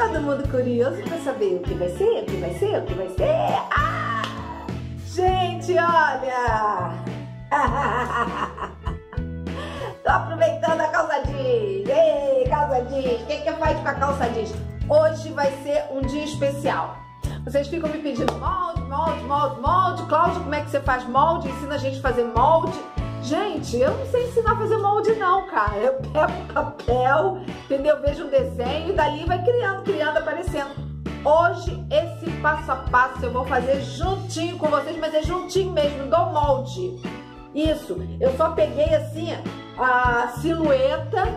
Todo mundo curioso para saber o que vai ser, o que vai ser, o que vai ser. Ah! Gente, olha! Tô aproveitando a calça jeans. Ei, calça jeans. O que, que faz com a calça jeans? Hoje vai ser um dia especial. Vocês ficam me pedindo molde, molde, molde, molde. Cláudio, como é que você faz molde? Ensina a gente a fazer molde. Gente, eu não sei ensinar a fazer molde não, cara. Eu pego papel, entendeu? Vejo um desenho e dali vai criando, criando, aparecendo. Hoje, esse passo a passo eu vou fazer juntinho com vocês, mas é juntinho mesmo, do molde. Isso, eu só peguei assim a silhueta,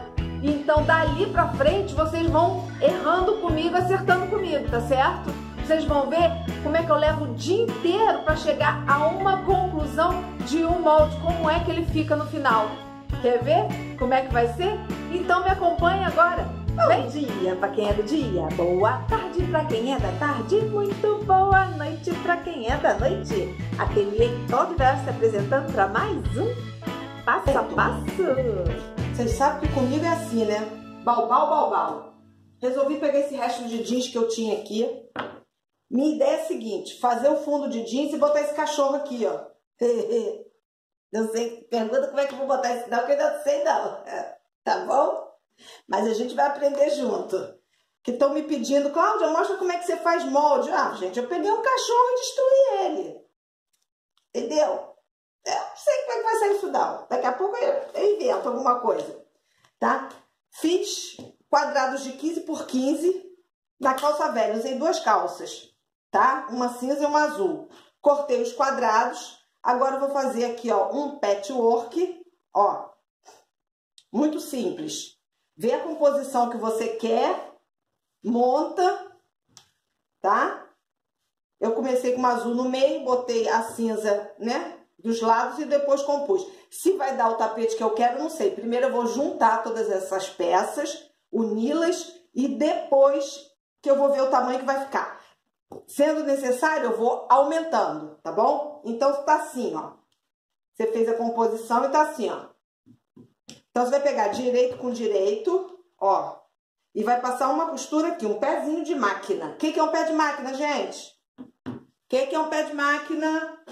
então dali pra frente vocês vão errando comigo, acertando comigo, tá certo? Vocês vão ver como é que eu levo o dia inteiro para chegar a uma conclusão de um molde, como é que ele fica no final. Quer ver como é que vai ser? Então me acompanhe agora. Bom dia para quem é do dia, boa tarde para quem é da tarde, muito boa noite para quem é da noite. Ateliê Convidar se apresentando para mais um Passo a Passo. Vocês sabem que comigo é assim, né? Bal, bal, bal, bal. Resolvi pegar esse resto de jeans que eu tinha aqui, minha ideia é a seguinte: fazer o fundo de jeans e botar esse cachorro aqui, ó. Não sei, pergunta como é que eu vou botar esse não, que eu não sei não. Tá bom? Mas a gente vai aprender junto. Que estão me pedindo, Cláudia, mostra como é que você faz molde. Ah, gente, eu peguei um cachorro e destruí ele. Entendeu? Eu não sei como é que vai sair isso não. Daqui a pouco eu, eu invento alguma coisa. Tá? Fiz quadrados de 15 por 15 na calça velha. Usei duas calças tá? Uma cinza e uma azul. Cortei os quadrados. Agora vou fazer aqui, ó, um patchwork, ó. Muito simples. Vê a composição que você quer, monta, tá? Eu comecei com uma azul no meio, botei a cinza, né, dos lados e depois compus. Se vai dar o tapete que eu quero, não sei. Primeiro eu vou juntar todas essas peças, uni-las e depois que eu vou ver o tamanho que vai ficar. Sendo necessário, eu vou aumentando, tá bom? Então, tá assim, ó. Você fez a composição e tá assim, ó. Então, você vai pegar direito com direito, ó. E vai passar uma costura aqui, um pezinho de máquina. O que, que é um pé de máquina, gente? O que, que é um pé de máquina?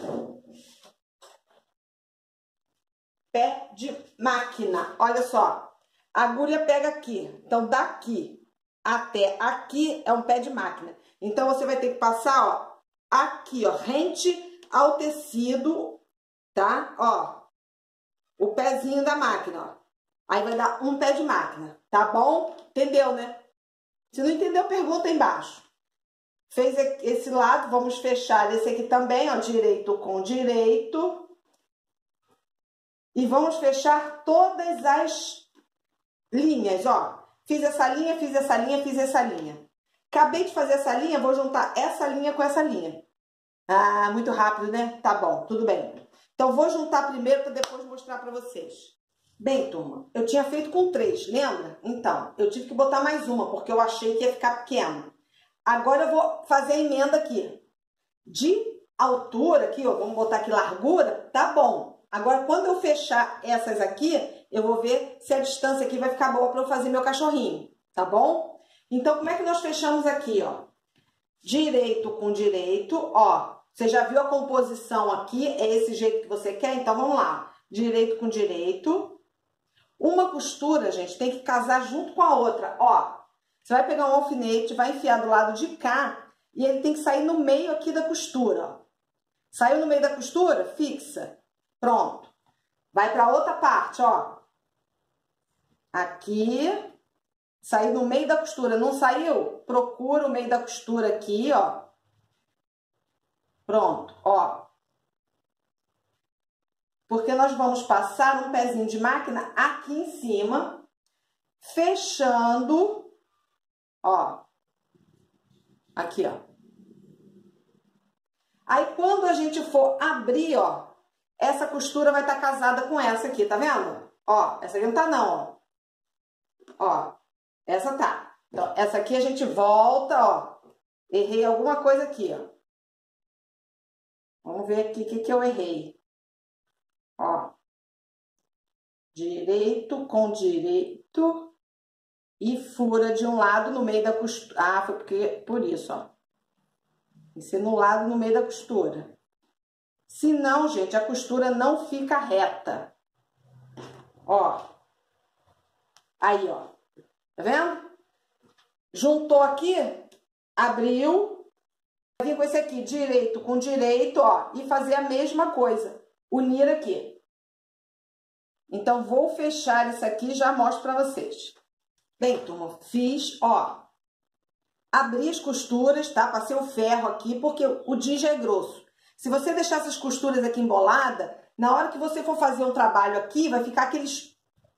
Pé de máquina. Olha só. A agulha pega aqui. Então, daqui até aqui é um pé de máquina. Então, você vai ter que passar, ó, aqui, ó, rente ao tecido, tá? Ó, o pezinho da máquina, ó. Aí vai dar um pé de máquina, tá bom? Entendeu, né? Se não entendeu, pergunta embaixo. Fez esse lado, vamos fechar esse aqui também, ó, direito com direito. E vamos fechar todas as linhas, ó. Fiz essa linha, fiz essa linha, fiz essa linha. Acabei de fazer essa linha, vou juntar essa linha com essa linha. Ah, muito rápido, né? Tá bom, tudo bem. Então, vou juntar primeiro para depois mostrar para vocês. Bem, turma, eu tinha feito com três, lembra? Então, eu tive que botar mais uma, porque eu achei que ia ficar pequeno. Agora eu vou fazer a emenda aqui. De altura aqui, ó, vamos botar aqui largura, tá bom. Agora, quando eu fechar essas aqui, eu vou ver se a distância aqui vai ficar boa para eu fazer meu cachorrinho, tá bom? Então, como é que nós fechamos aqui, ó? Direito com direito, ó. Você já viu a composição aqui? É esse jeito que você quer? Então, vamos lá. Direito com direito. Uma costura, gente, tem que casar junto com a outra, ó. Você vai pegar um alfinete, vai enfiar do lado de cá e ele tem que sair no meio aqui da costura, ó. Saiu no meio da costura? Fixa. Pronto. Vai para outra parte, ó. Aqui Sair no meio da costura. Não saiu? Procura o meio da costura aqui, ó. Pronto, ó. Porque nós vamos passar um pezinho de máquina aqui em cima, fechando, ó. Aqui, ó. Aí, quando a gente for abrir, ó, essa costura vai estar tá casada com essa aqui, tá vendo? Ó, essa aqui não tá não, ó. Ó, essa tá. Então, essa aqui a gente volta, ó. Errei alguma coisa aqui, ó. Vamos ver aqui o que, que eu errei. Ó. Direito com direito. e fura de um lado no meio da costura. Ah, foi porque, por isso, ó. Esse no lado no meio da costura. Se não, gente, a costura não fica reta. Ó. Aí, ó. Tá vendo? Juntou aqui, abriu. Vim com esse aqui, direito com direito, ó. E fazer a mesma coisa. Unir aqui. Então, vou fechar isso aqui e já mostro pra vocês. Bem, turma, fiz, ó. Abri as costuras, tá? Passei o ferro aqui, porque o jeans é grosso. Se você deixar essas costuras aqui embolada, na hora que você for fazer um trabalho aqui, vai ficar aqueles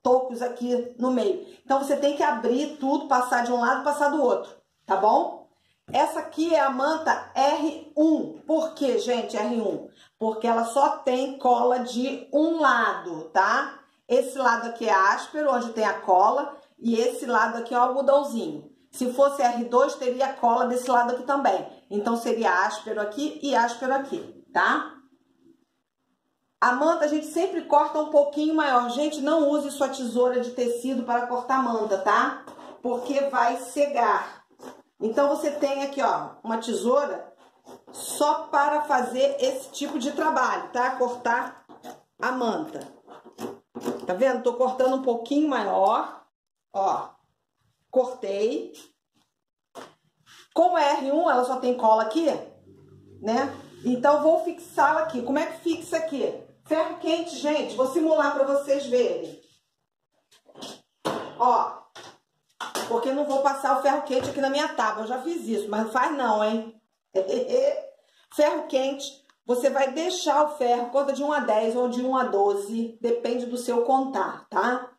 tocos aqui no meio. Então, você tem que abrir tudo, passar de um lado, passar do outro, tá bom? Essa aqui é a manta R1. Por que, gente, R1? Porque ela só tem cola de um lado, tá? Esse lado aqui é áspero, onde tem a cola, e esse lado aqui é o algodãozinho. Se fosse R2, teria cola desse lado aqui também. Então, seria áspero aqui e áspero aqui, tá? A manta a gente sempre corta um pouquinho maior. Gente, não use sua tesoura de tecido para cortar manta, tá? Porque vai cegar. Então, você tem aqui, ó, uma tesoura só para fazer esse tipo de trabalho, tá? Cortar a manta. Tá vendo? Tô cortando um pouquinho maior. Ó, cortei. Como é R1, ela só tem cola aqui, né? Então, vou fixá-la aqui. Como é que fixa aqui? Ferro quente, gente. Vou simular para vocês verem. Ó. Porque não vou passar o ferro quente aqui na minha tábua. Eu já fiz isso, mas não faz não, hein? ferro quente. Você vai deixar o ferro, conta de 1 a 10 ou de 1 a 12, depende do seu contar, tá?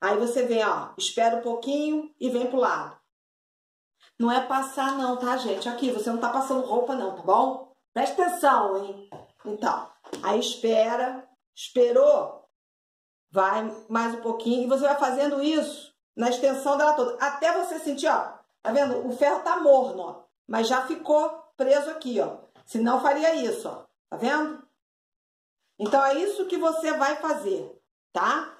Aí você vem, ó, espera um pouquinho e vem pro lado. Não é passar não, tá, gente? Aqui, você não tá passando roupa não, tá bom? Presta atenção, hein? Então, aí espera, esperou, vai mais um pouquinho e você vai fazendo isso na extensão dela toda. Até você sentir, ó, tá vendo? O ferro tá morno, ó, mas já ficou preso aqui, ó. Senão faria isso, ó. Tá vendo? Então, é isso que você vai fazer, tá?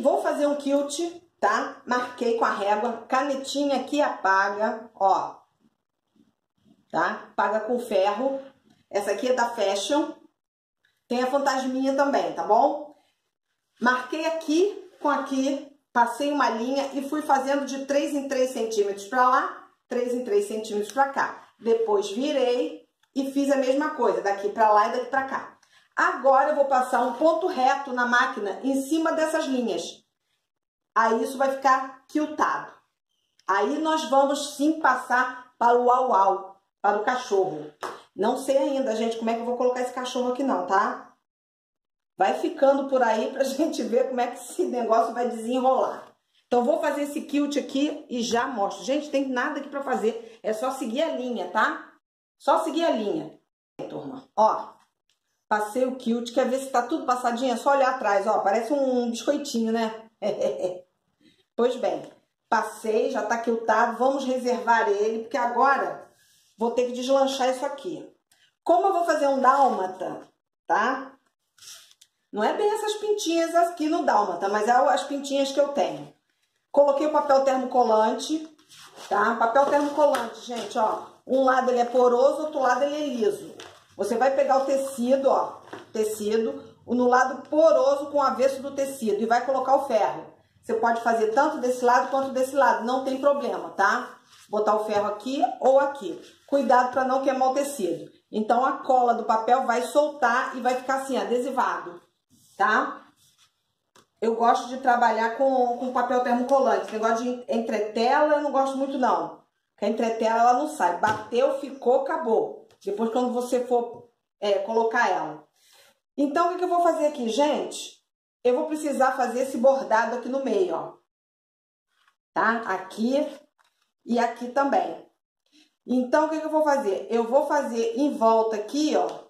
Vou fazer um quilt, tá? Marquei com a régua, canetinha aqui apaga, ó. Tá? Paga com ferro. Essa aqui é da Fashion. Tem a fantasminha também, tá bom? Marquei aqui com aqui, passei uma linha e fui fazendo de 3 em 3 centímetros pra lá, 3 em 3 centímetros pra cá. Depois virei e fiz a mesma coisa, daqui pra lá e daqui pra cá. Agora eu vou passar um ponto reto na máquina em cima dessas linhas. Aí isso vai ficar quiltado. Aí nós vamos sim passar para o au-au, para o cachorro. Não sei ainda, gente, como é que eu vou colocar esse cachorro aqui não, tá? Vai ficando por aí pra gente ver como é que esse negócio vai desenrolar. Então, vou fazer esse quilt aqui e já mostro. Gente, tem nada aqui pra fazer. É só seguir a linha, tá? Só seguir a linha. Turma, ó, Passei o quilt, quer ver se tá tudo passadinho? É só olhar atrás, ó, parece um biscoitinho, né? pois bem, passei, já tá quiltado, vamos reservar ele, porque agora vou ter que deslanchar isso aqui. Como eu vou fazer um dálmata, tá? Não é bem essas pintinhas aqui no dálmata, mas é as pintinhas que eu tenho. Coloquei o papel termocolante, tá? Papel termocolante, gente, ó. Um lado ele é poroso, outro lado ele é liso. Você vai pegar o tecido, ó, tecido, no lado poroso com o avesso do tecido e vai colocar o ferro. Você pode fazer tanto desse lado quanto desse lado, não tem problema, tá? Botar o ferro aqui ou aqui. Cuidado para não queimar o tecido. Então, a cola do papel vai soltar e vai ficar assim, adesivado, tá? Eu gosto de trabalhar com, com papel termocolante. Esse negócio de entretela eu não gosto muito, não. Porque a entretela ela não sai. Bateu, ficou, acabou. Depois, quando você for é, colocar ela. Então, o que, que eu vou fazer aqui, gente? Eu vou precisar fazer esse bordado aqui no meio, ó. Tá? Aqui e aqui também. Então, o que, que eu vou fazer? Eu vou fazer em volta aqui, ó.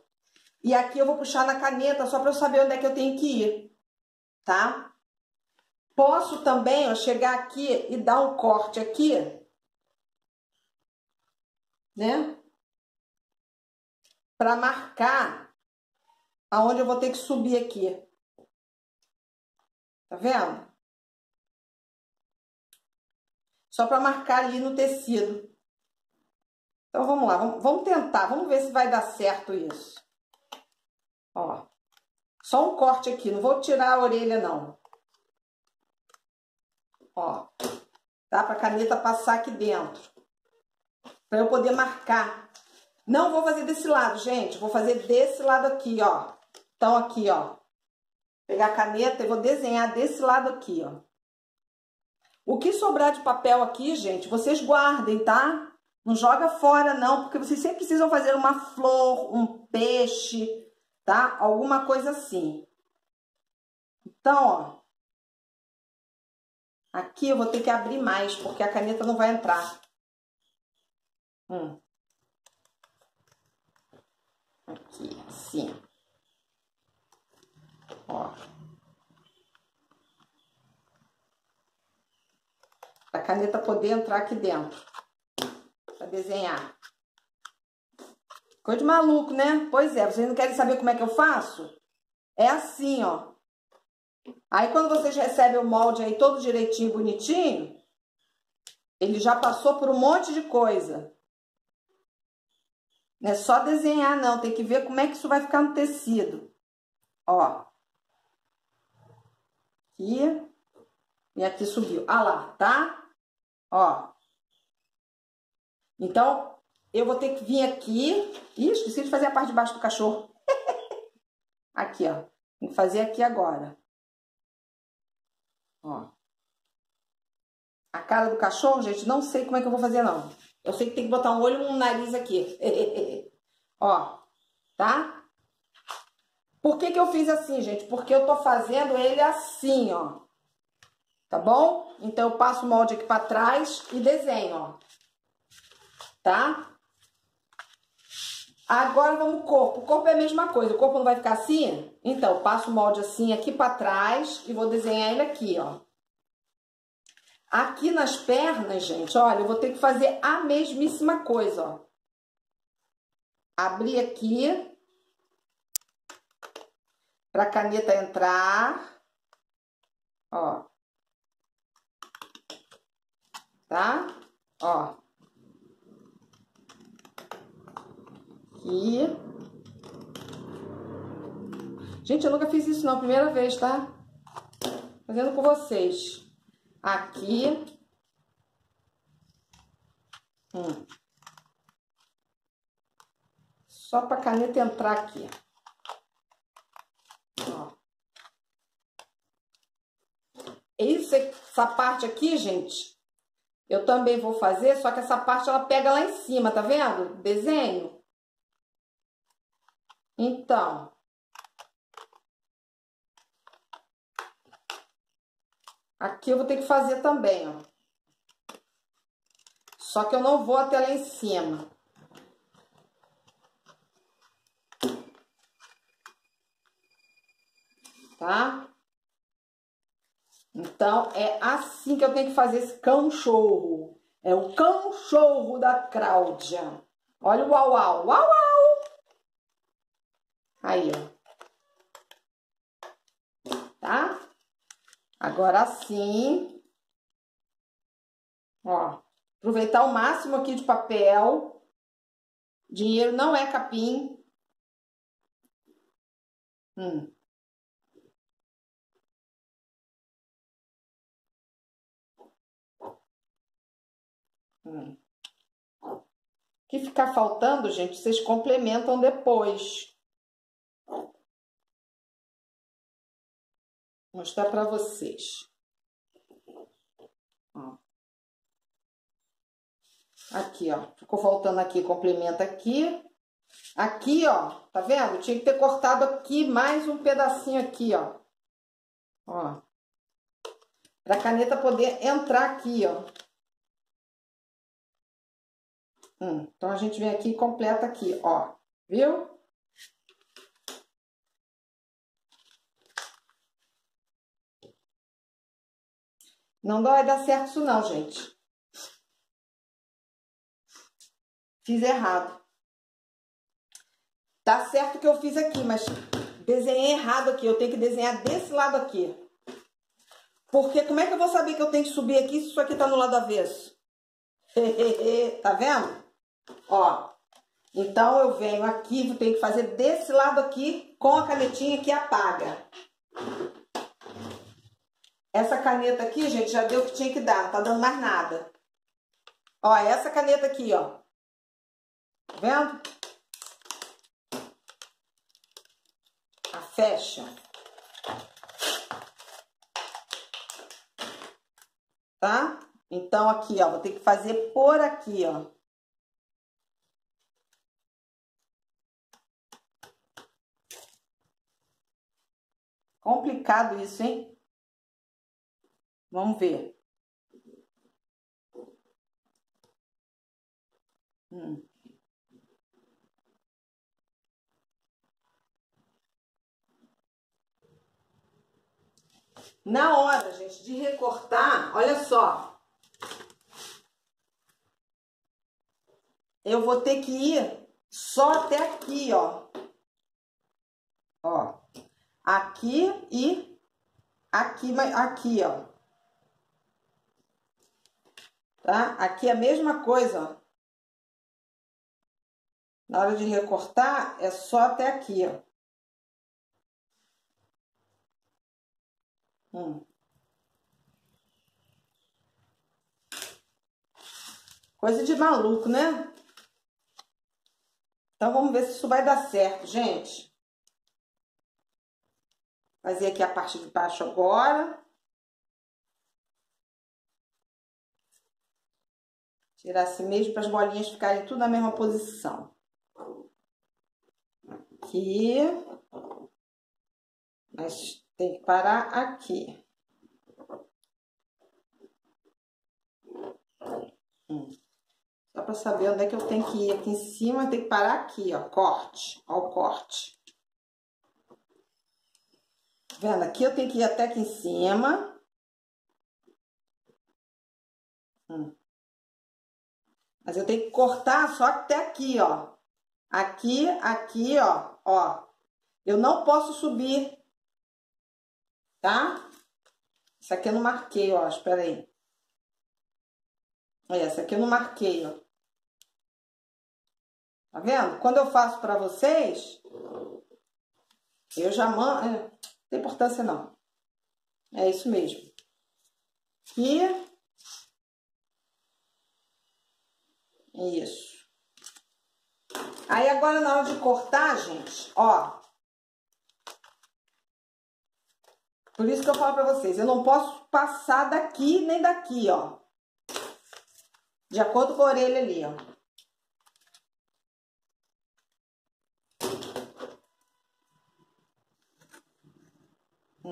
E aqui eu vou puxar na caneta só para eu saber onde é que eu tenho que ir, tá? Posso também, ó, chegar aqui e dar um corte aqui, né? para marcar aonde eu vou ter que subir aqui. Tá vendo? Só para marcar ali no tecido. Então, vamos lá, vamos, tentar, vamos ver se vai dar certo isso. Ó, só um corte aqui, não vou tirar a orelha, não. Ó, tá? Pra caneta passar aqui dentro. Pra eu poder marcar. Não vou fazer desse lado, gente, vou fazer desse lado aqui, ó. Então, aqui, ó. Pegar a caneta e vou desenhar desse lado aqui, ó. O que sobrar de papel aqui, gente, vocês guardem, tá? Não joga fora, não, porque vocês sempre precisam fazer uma flor, um peixe, tá? Alguma coisa assim. Então, ó. Aqui eu vou ter que abrir mais, porque a caneta não vai entrar. Hum. Aqui, assim. Ó. Pra caneta poder entrar aqui dentro para desenhar. Coisa de maluco, né? Pois é, vocês não querem saber como é que eu faço? É assim, ó. Aí quando vocês recebem o molde aí todo direitinho, bonitinho, ele já passou por um monte de coisa. Não é só desenhar, não. Tem que ver como é que isso vai ficar no tecido. Ó. Aqui. E aqui subiu. Ah lá, tá? Ó. Então, eu vou ter que vir aqui. Ih, esqueci de fazer a parte de baixo do cachorro. aqui, ó. Tem que fazer aqui agora. Ó. A cara do cachorro, gente, não sei como é que eu vou fazer, não. Eu sei que tem que botar um olho e um nariz aqui. ó, tá? Por que que eu fiz assim, gente? Porque eu tô fazendo ele assim, ó. Tá bom? Então, eu passo o molde aqui pra trás e desenho, ó tá? Agora vamos corpo. O corpo é a mesma coisa. O corpo não vai ficar assim? Então, passo o molde assim aqui para trás e vou desenhar ele aqui, ó. Aqui nas pernas, gente, olha, eu vou ter que fazer a mesmíssima coisa, ó. Abrir aqui para a caneta entrar, ó. Tá? Ó. aqui. Gente, eu nunca fiz isso não, primeira vez, tá? Fazendo com vocês. Aqui. Hum. Só pra caneta entrar aqui. Ó. Isso, essa parte aqui, gente, eu também vou fazer, só que essa parte ela pega lá em cima, tá vendo? Desenho. Então, aqui eu vou ter que fazer também, ó. Só que eu não vou até lá em cima. Tá? Então, é assim que eu tenho que fazer esse cão-chorro. É o cão-chorro da Cláudia. Olha o uau-uau. Uau-uau! Aí, ó. Tá? Agora sim. Ó. Aproveitar o máximo aqui de papel. Dinheiro não é capim. Hum. O que ficar faltando, gente, vocês complementam depois. mostrar para vocês. Ó. Aqui, ó. Ficou faltando aqui, complementa aqui. Aqui, ó, tá vendo? Tinha que ter cortado aqui mais um pedacinho aqui, ó. Ó. Pra caneta poder entrar aqui, ó. Hum, então, a gente vem aqui e completa aqui, ó. Viu? Não vai dar certo isso não, gente. Fiz errado. Tá certo que eu fiz aqui, mas desenhei errado aqui. Eu tenho que desenhar desse lado aqui. Porque como é que eu vou saber que eu tenho que subir aqui se isso aqui tá no lado avesso? tá vendo? Ó, então eu venho aqui, vou ter que fazer desse lado aqui com a canetinha que apaga. Essa caneta aqui, gente, já deu o que tinha que dar, não tá dando mais nada. Ó, essa caneta aqui, ó. Tá vendo? A fecha. Tá? Então, aqui, ó, vou ter que fazer por aqui, ó. Complicado isso, hein? Vamos ver. Hum. Na hora, gente, de recortar, olha só. Eu vou ter que ir só até aqui, ó. Ó. Aqui e aqui, aqui, ó. Tá? Aqui é a mesma coisa, ó. Na hora de recortar, é só até aqui, ó. Hum. Coisa de maluco, né? Então, vamos ver se isso vai dar certo, gente. Fazer aqui a parte de baixo agora. Tirar assim mesmo para as bolinhas ficarem tudo na mesma posição. Aqui. Mas tem que parar aqui. Hum. Só para saber onde é que eu tenho que ir aqui em cima, tem que parar aqui, ó, corte, ó o corte. Tá vendo? Aqui eu tenho que ir até aqui em cima. Hum. Mas eu tenho que cortar só até aqui, ó. Aqui, aqui, ó, ó. Eu não posso subir tá? Essa aqui eu não marquei, ó, espera aí. Essa aqui eu não marquei, ó. Tá vendo? Quando eu faço pra vocês, eu já mando... Tem importância não. É isso mesmo. E... Isso. Aí agora na hora de cortar, gente, ó, Por isso que eu falo pra vocês, eu não posso passar daqui nem daqui, ó. De acordo com a orelha ali, ó.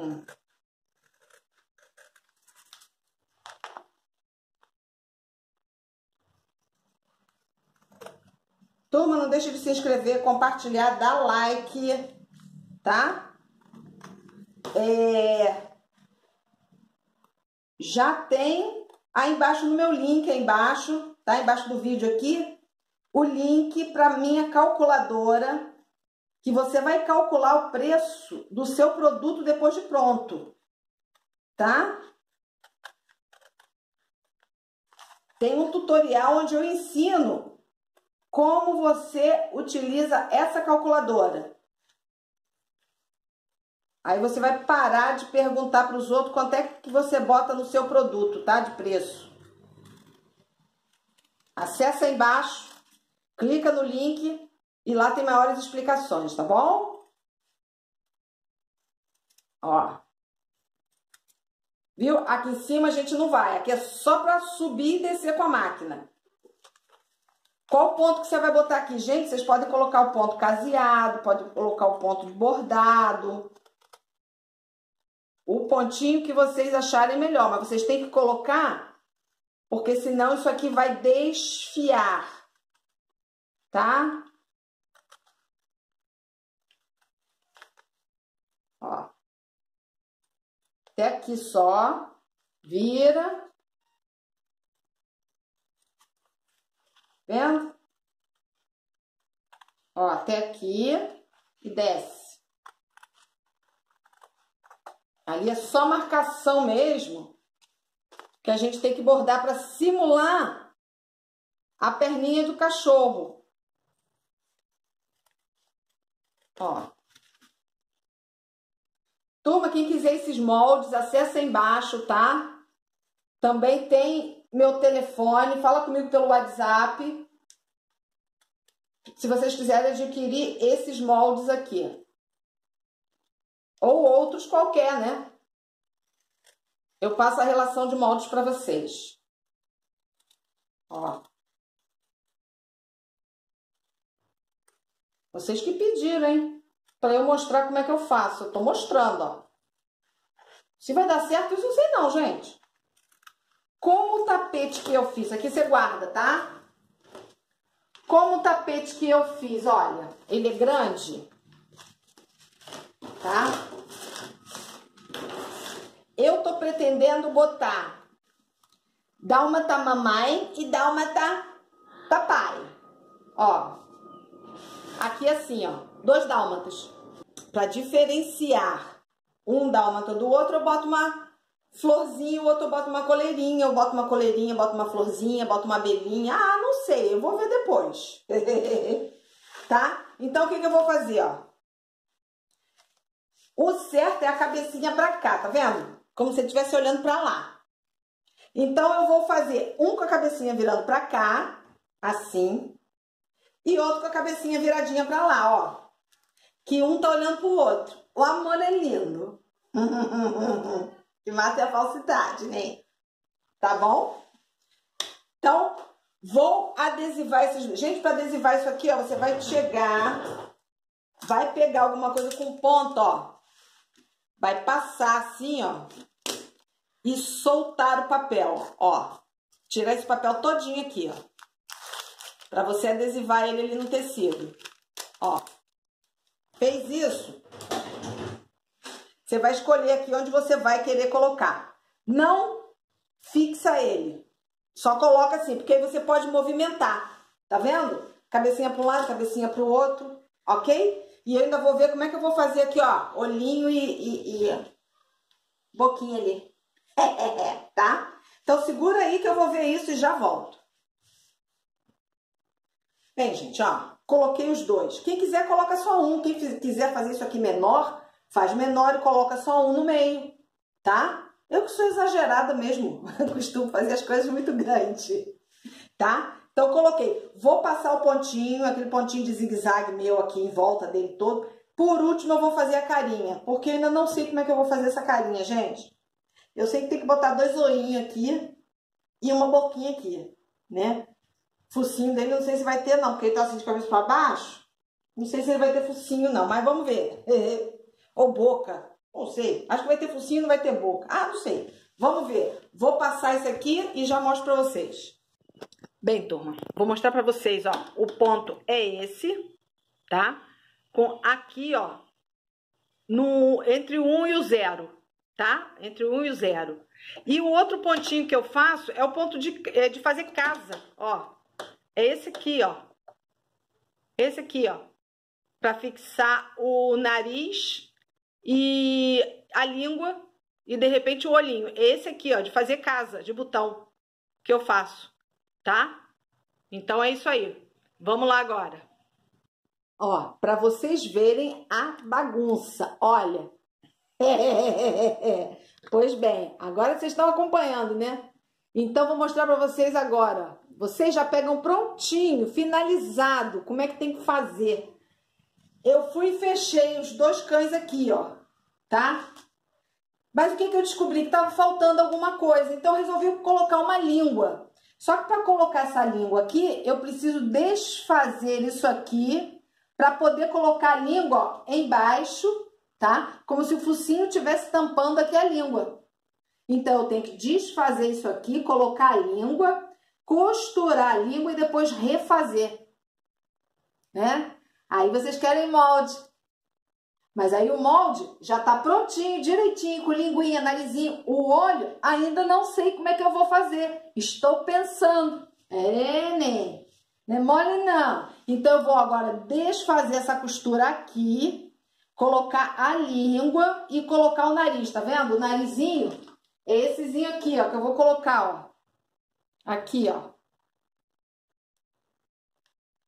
Hum. Turma, não deixe de se inscrever, compartilhar, dar like, tá? É, já tem aí embaixo no meu link, aí embaixo, tá? Embaixo do vídeo aqui, o link para minha calculadora, que você vai calcular o preço do seu produto depois de pronto, tá? Tem um tutorial onde eu ensino como você utiliza essa calculadora. Aí você vai parar de perguntar para os outros quanto é que você bota no seu produto, tá? De preço. Acesse aí embaixo, clica no link e lá tem maiores explicações, tá bom? Ó. Viu? Aqui em cima a gente não vai, aqui é só para subir e descer com a máquina. Qual ponto que você vai botar aqui? Gente, vocês podem colocar o ponto caseado, pode colocar o ponto de bordado, o pontinho que vocês acharem melhor, mas vocês têm que colocar, porque senão isso aqui vai desfiar, tá? Ó. Até aqui só, vira. Vendo? Ó, até aqui e desce. Ali é só marcação mesmo, que a gente tem que bordar para simular a perninha do cachorro. Ó. Turma, quem quiser esses moldes, acessa aí embaixo, tá? Também tem meu telefone, fala comigo pelo WhatsApp. Se vocês quiserem adquirir esses moldes aqui. Ou outros qualquer, né? Eu passo a relação de moldes para vocês. Ó. Vocês que pediram, hein? Para eu mostrar como é que eu faço. Eu tô mostrando, ó. Se vai dar certo, isso eu sei não, gente. Como o tapete que eu fiz, aqui você guarda, tá? Como o tapete que eu fiz, olha, ele é grande, tá? Eu tô pretendendo botar dálmata mamãe e dálmata papai. Ó, aqui assim, ó, dois dálmatas. Pra diferenciar um dálmata do outro, eu boto uma florzinha, o outro eu boto uma coleirinha, eu boto uma coleirinha, boto uma florzinha, boto uma abelhinha. Ah, não sei, eu vou ver depois. tá? Então, o que, que eu vou fazer, ó? O certo é a cabecinha pra cá, tá vendo? Como se eu estivesse olhando pra lá. Então, eu vou fazer um com a cabecinha virando pra cá, assim, e outro com a cabecinha viradinha pra lá, ó. Que um tá olhando pro outro. O amor é lindo. que mata a falsidade, né? Tá bom? Então, vou adesivar esses... Gente, para adesivar isso aqui, ó, você vai chegar, vai pegar alguma coisa com ponto, ó. Vai passar assim, ó, e soltar o papel, ó. Tirar esse papel todinho aqui, ó. Pra você adesivar ele ali no tecido. Ó. Fez isso? Você vai escolher aqui onde você vai querer colocar. Não fixa ele. Só coloca assim, porque aí você pode movimentar. Tá vendo? Cabecinha para um lado, cabecinha para o outro, ok? E eu ainda vou ver como é que eu vou fazer aqui, ó. Olhinho e, e, e boquinha ali. tá? Então segura aí que eu vou ver isso e já volto. Bem, gente, ó. Coloquei os dois. Quem quiser, coloca só um. Quem quiser fazer isso aqui menor, faz menor e coloca só um no meio, tá? Eu que sou exagerada mesmo, costumo fazer as coisas muito grandes, tá? Então, eu coloquei, vou passar o pontinho, aquele pontinho de zigue-zague meu aqui em volta dele todo. Por último, eu vou fazer a carinha, porque eu ainda não sei como é que eu vou fazer essa carinha, gente. Eu sei que tem que botar dois olhinhos aqui e uma boquinha aqui, né? Focinho dele, não sei se vai ter não, porque ele tá assim de cabeça para baixo. Não sei se ele vai ter focinho não, mas vamos ver. Ou boca. Não sei. Acho que vai ter focinho, não vai ter boca. Ah, não sei. Vamos ver. Vou passar isso aqui e já mostro pra vocês. Bem, turma, vou mostrar pra vocês, ó. O ponto é esse, tá? Com aqui, ó, no, entre o 1 e o 0, tá? Entre o 1 e o 0. E o outro pontinho que eu faço é o ponto de, é de fazer casa, ó. É esse aqui, ó. Esse aqui, ó. Pra fixar o nariz e a língua e de repente o olhinho. Esse aqui, ó, de fazer casa, de botão, que eu faço, tá? Então é isso aí. Vamos lá agora. Ó, para vocês verem a bagunça, olha. pois bem, agora vocês estão acompanhando, né? Então vou mostrar para vocês agora. Vocês já pegam prontinho, finalizado, como é que tem que fazer. Eu fui e fechei os dois cães aqui, ó, tá? Mas o que, que eu descobri? Que tava faltando alguma coisa, então resolvi colocar uma língua. Só que para colocar essa língua aqui, eu preciso desfazer isso aqui para poder colocar a língua ó, embaixo, tá? Como se o focinho estivesse tampando aqui a língua. Então, eu tenho que desfazer isso aqui, colocar a língua, costurar a língua e depois refazer, né? Aí vocês querem molde. Mas aí o molde já tá prontinho, direitinho, com linguinha, narizinho. O olho, ainda não sei como é que eu vou fazer. Estou pensando. É, né? Não é mole não. Então eu vou agora desfazer essa costura aqui. colocar a língua e colocar o nariz, tá vendo? O narizinho é essezinho aqui, ó, que eu vou colocar, ó. Aqui, ó.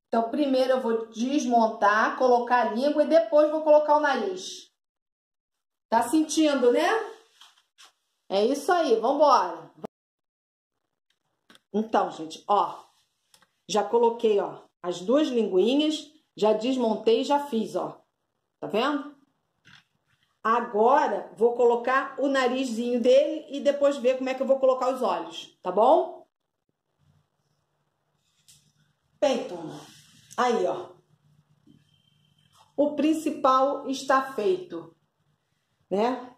Então, primeiro eu vou desmontar, colocar a língua e depois vou colocar o nariz. Tá sentindo, né? É isso aí, vambora. Então, gente, ó. Já coloquei, ó, as duas linguinhas, já desmontei e já fiz, ó. Tá vendo? Agora, vou colocar o narizinho dele e depois ver como é que eu vou colocar os olhos, tá bom? Turma, aí, ó. O principal está feito, né?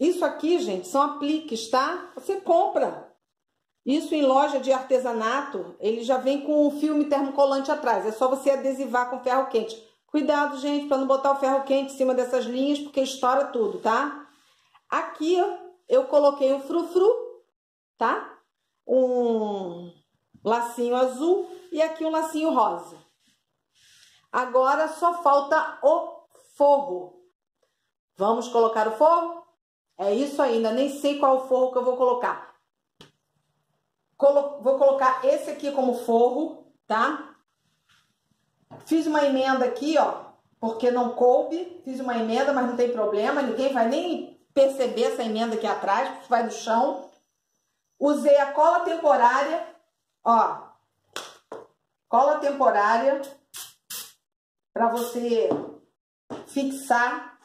Isso aqui, gente, são apliques, tá? Você compra. Isso em loja de artesanato, ele já vem com um filme termocolante atrás. É só você adesivar com ferro quente. Cuidado, gente, para não botar o ferro quente em cima dessas linhas, porque estoura tudo, tá? Aqui eu coloquei o frufru, tá? Um lacinho azul e aqui um lacinho rosa. Agora só falta o forro. Vamos colocar o forro? É isso ainda, nem sei qual forro que eu vou colocar. Colo vou colocar esse aqui como forro, tá? Fiz uma emenda aqui, ó, porque não coube. Fiz uma emenda, mas não tem problema. Ninguém vai nem perceber essa emenda aqui atrás, porque vai do chão. Usei a cola temporária, ó. Cola temporária para você fixar,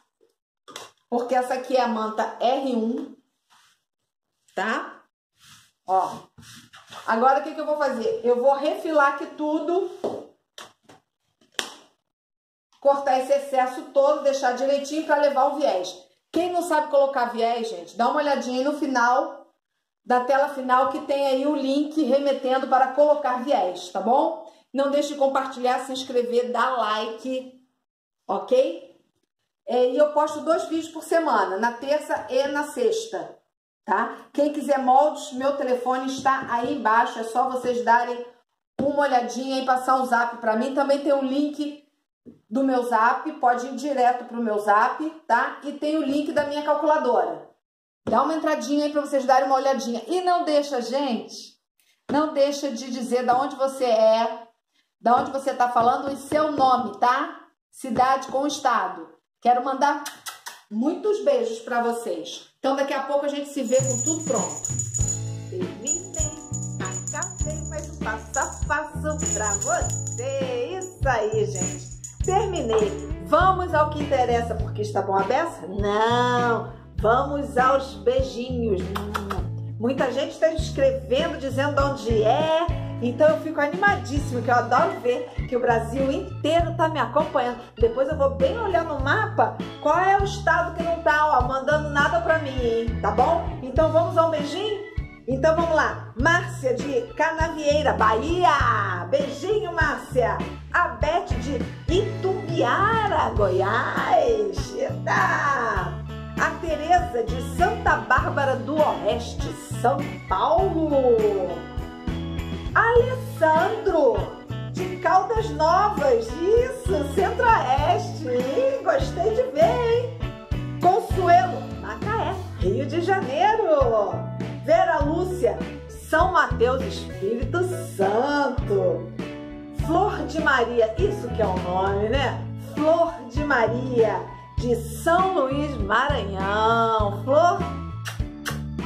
porque essa aqui é a manta R1, tá? Ó. Agora, o que, que eu vou fazer? Eu vou refilar aqui tudo cortar esse excesso todo, deixar direitinho para levar o viés. Quem não sabe colocar viés, gente, dá uma olhadinha aí no final da tela final que tem aí o link remetendo para colocar viés, tá bom? Não deixe de compartilhar, se inscrever, dar like, ok? É, e eu posto dois vídeos por semana, na terça e na sexta, tá? Quem quiser moldes, meu telefone está aí embaixo, é só vocês darem uma olhadinha e passar um zap para mim. Também tem um link do meu zap, pode ir direto para o meu zap, tá? E tem o link da minha calculadora. Dá uma entradinha aí para vocês darem uma olhadinha. E não deixa, gente, não deixa de dizer da onde você é, da onde você está falando e seu nome, tá? Cidade com estado. Quero mandar muitos beijos para vocês. Então daqui a pouco a gente se vê com tudo pronto. Terminei, acabei mais um passo a passo para você. Isso aí, gente terminei. Vamos ao que interessa porque está bom a beça? Não, vamos aos beijinhos. Muita gente está escrevendo, dizendo onde é. Então eu fico animadíssima, que eu adoro ver que o Brasil inteiro está me acompanhando. Depois eu vou bem olhar no mapa qual é o estado que não tá, ó, mandando nada para mim, hein? tá bom? Então vamos ao beijinho? Então vamos lá. Márcia de Canavieira, Bahia. Beijinho, Márcia. A Beth de Itumbiara, Goiás. Eita. A Tereza de Santa Bárbara do Oeste, São Paulo. Alessandro de Caldas Novas, isso, Centro-Oeste. Gostei de ver, hein? Consuelo, Macaé, Rio de Janeiro. Vera Lúcia, São Mateus, Espírito Santo. Flor de Maria, isso que é o nome, né? Flor de Maria, de São Luís Maranhão. Flor,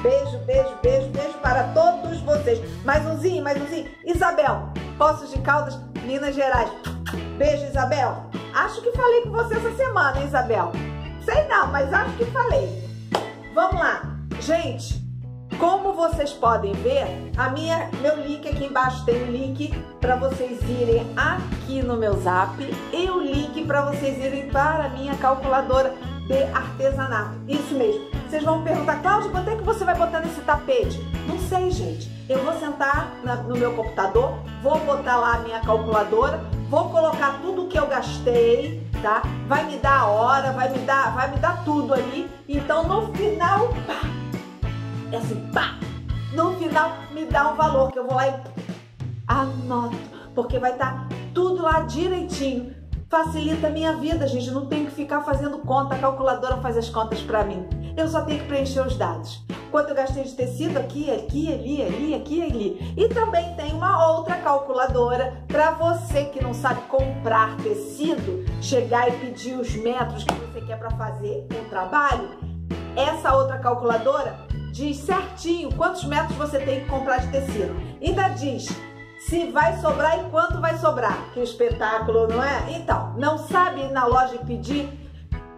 beijo, beijo, beijo, beijo para todos vocês. Mais umzinho, mais umzinho. Isabel, Poços de Caldas, Minas Gerais. Beijo, Isabel. Acho que falei com você essa semana, hein, Isabel? Sei não, mas acho que falei. Vamos lá. Gente, como vocês podem ver, a minha, meu link aqui embaixo tem um link para vocês irem aqui no meu zap e o link para vocês irem para a minha calculadora de artesanato. Isso mesmo. Vocês vão perguntar, Cláudia, quanto é que você vai botar nesse tapete? Não sei, gente. Eu vou sentar na, no meu computador, vou botar lá a minha calculadora, vou colocar tudo que eu gastei, tá? Vai me dar a hora, vai me dar, vai me dar tudo ali. Então no final, pá, é assim, pá! No final me dá um valor que eu vou lá e anoto, porque vai estar tá tudo lá direitinho. facilita a minha vida, gente. Não tenho que ficar fazendo conta, a calculadora faz as contas para mim. Eu só tenho que preencher os dados. Quanto eu gastei de tecido aqui, aqui, ali, ali, aqui, ali. E também tem uma outra calculadora para você que não sabe comprar tecido, chegar e pedir os metros que você quer para fazer o trabalho. Essa outra calculadora diz certinho quantos metros você tem que comprar de tecido. Ainda diz se vai sobrar e quanto vai sobrar. Que espetáculo, não é? Então, não sabe ir na loja e pedir,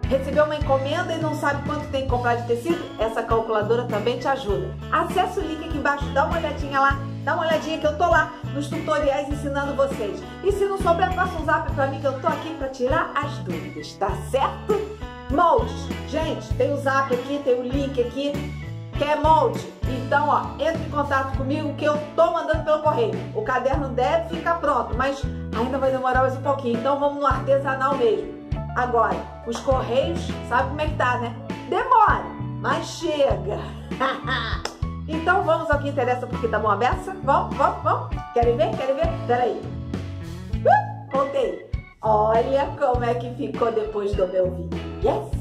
recebeu uma encomenda e não sabe quanto tem que comprar de tecido? Essa calculadora também te ajuda. Acesse o link aqui embaixo, dá uma olhadinha lá, dá uma olhadinha que eu tô lá nos tutoriais ensinando vocês. E se não souber, passa um zap pra mim que eu tô aqui pra tirar as dúvidas, tá certo? Moldes, gente, tem o zap aqui, tem o link aqui, quer molde? Então, ó, entre em contato comigo que eu tô mandando pelo correio. O caderno deve ficar pronto, mas ainda vai demorar mais um pouquinho. Então, vamos no artesanal mesmo. Agora, os correios, sabe como é que tá, né? Demora, mas chega. então, vamos ao que interessa porque tá bom a beça? Vamos, vamos, vamos. Querem ver? Querem ver? Peraí. Uh, contei. Olha como é que ficou depois do meu vídeo. Yes!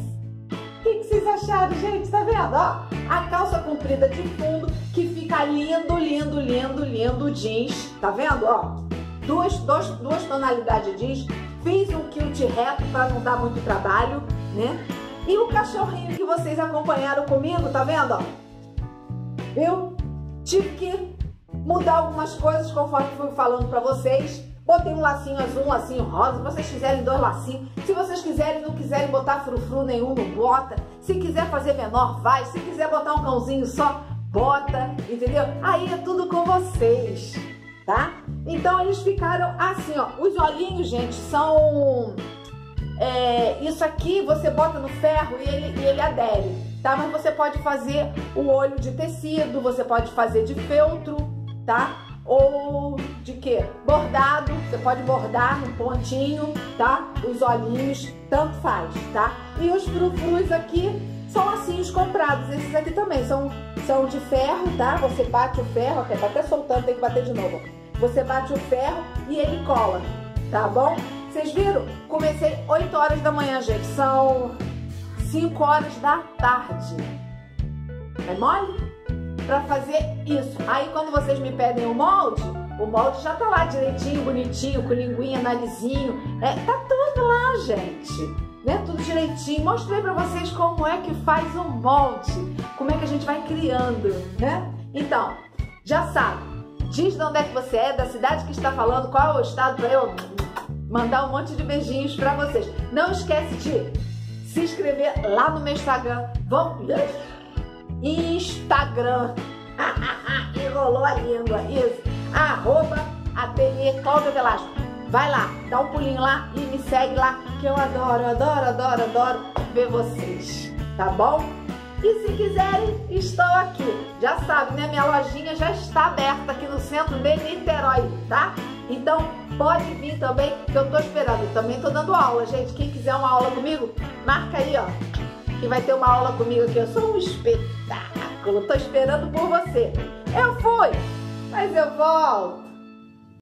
O que, que, vocês acharam, gente? Tá vendo? Ó, a calça comprida de fundo que fica lindo, lindo, lindo, lindo jeans. Tá vendo? Ó, duas, duas, duas tonalidades de jeans. Fiz um quilt reto para não dar muito trabalho, né? E o cachorrinho que vocês acompanharam comigo, tá vendo? Viu? Tive que mudar algumas coisas conforme fui falando para vocês. Botei um lacinho azul, um lacinho rosa. Se vocês quiserem dois lacinhos. Se vocês quiserem, não quiserem botar frufru nenhum, não bota. Se quiser fazer menor, vai. Se quiser botar um cãozinho só, bota. Entendeu? Aí é tudo com vocês, tá? Então eles ficaram assim, ó. Os olhinhos, gente, são... É, isso aqui você bota no ferro e ele, e ele adere, tá? Mas você pode fazer o olho de tecido, você pode fazer de feltro, tá? ou de que? Bordado, você pode bordar no pontinho, tá? Os olhinhos, tanto faz, tá? E os frufrus aqui são assim os comprados, esses aqui também são, são de ferro, tá? Você bate o ferro, até tá até soltando, tem que bater de novo. Você bate o ferro e ele cola, tá bom? Vocês viram? Comecei 8 horas da manhã, gente, são 5 horas da tarde. É mole? para fazer isso. Aí quando vocês me pedem o molde, o molde já tá lá direitinho, bonitinho, com linguinha, narizinho, é, tá tudo lá, gente. Né? Tudo direitinho. Mostrei para vocês como é que faz um molde, como é que a gente vai criando, né? Então, já sabe. Diz de onde é que você é, da cidade que está falando, qual é o estado para eu mandar um monte de beijinhos para vocês. Não esquece de se inscrever lá no meu Instagram. Vamos Instagram. Enrolou a língua. Isso. Arroba Ateliê Cláudia Velasco. Vai lá, dá um pulinho lá e me segue lá, que eu adoro, adoro, adoro, adoro ver vocês. Tá bom? E se quiserem, estou aqui. Já sabe, né? Minha lojinha já está aberta aqui no centro de Niterói, tá? Então, pode vir também, que eu tô esperando. Eu também tô dando aula, gente. Quem quiser uma aula comigo, marca aí, ó que vai ter uma aula comigo aqui. Eu sou um espetáculo, tô esperando por você. Eu fui, mas eu volto.